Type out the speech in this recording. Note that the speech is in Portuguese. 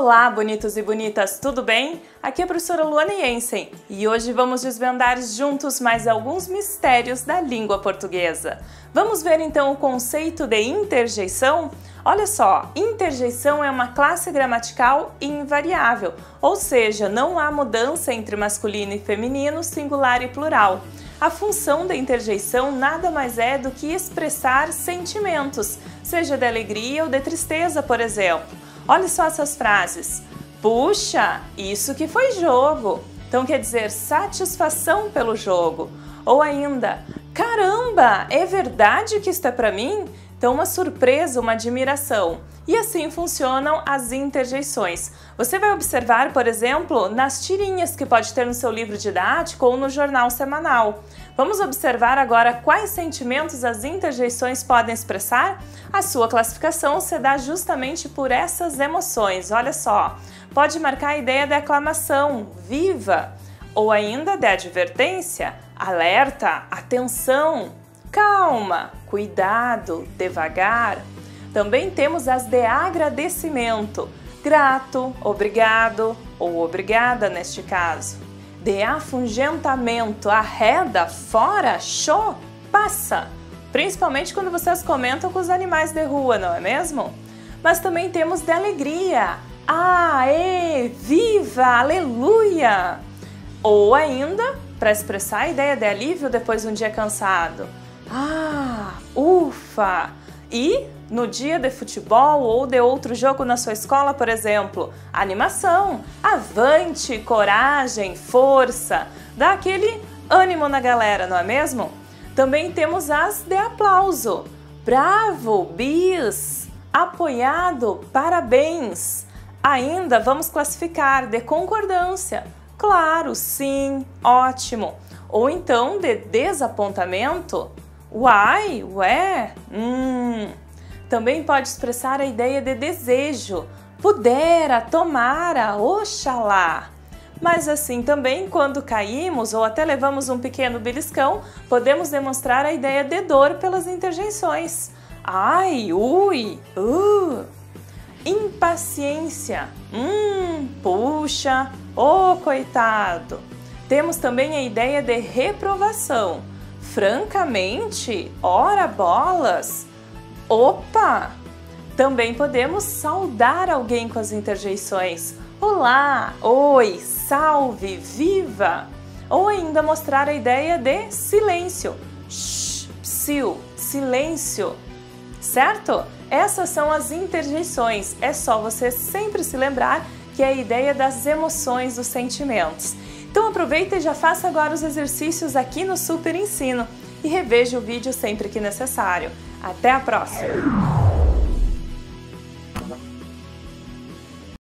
Olá, bonitos e bonitas, tudo bem? Aqui é a professora Luana Jensen e hoje vamos desvendar juntos mais alguns mistérios da língua portuguesa. Vamos ver então o conceito de interjeição? Olha só, interjeição é uma classe gramatical invariável, ou seja, não há mudança entre masculino e feminino, singular e plural. A função da interjeição nada mais é do que expressar sentimentos, seja de alegria ou de tristeza, por exemplo. Olha só essas frases. Puxa, isso que foi jogo. Então quer dizer satisfação pelo jogo. Ou ainda, caramba, é verdade que isto é para mim? Então, uma surpresa, uma admiração. E assim funcionam as interjeições. Você vai observar, por exemplo, nas tirinhas que pode ter no seu livro didático ou no jornal semanal. Vamos observar agora quais sentimentos as interjeições podem expressar? A sua classificação se dá justamente por essas emoções. Olha só, pode marcar a ideia de aclamação, viva, ou ainda de advertência, alerta, atenção, calma, cuidado, devagar. Também temos as de agradecimento, grato, obrigado ou obrigada neste caso. De afungentamento, arreda, fora, show, passa. Principalmente quando vocês comentam com os animais de rua, não é mesmo? Mas também temos de alegria, aê, viva, aleluia! Ou ainda, para expressar a ideia de alívio depois de um dia cansado, ah, ufa! E no dia de futebol ou de outro jogo na sua escola, por exemplo, animação, avante, coragem, força, dá aquele ânimo na galera, não é mesmo? Também temos as de aplauso. Bravo, bis, apoiado, parabéns. Ainda vamos classificar de concordância. Claro, sim, ótimo. Ou então de desapontamento, Uai, ué, hum. Também pode expressar a ideia de desejo. Pudera, tomara, oxalá. Mas assim também, quando caímos ou até levamos um pequeno beliscão, podemos demonstrar a ideia de dor pelas interjeições. Ai, ui, uh. Impaciência. Hum, puxa, ô oh, coitado. Temos também a ideia de reprovação francamente, ora bolas, opa! Também podemos saudar alguém com as interjeições. Olá, oi, salve, viva! Ou ainda mostrar a ideia de silêncio. Shh, psiu, silêncio. Certo? Essas são as interjeições. É só você sempre se lembrar que é a ideia das emoções, dos sentimentos. Então aproveita e já faça agora os exercícios aqui no Super Ensino e reveja o vídeo sempre que necessário. Até a próxima!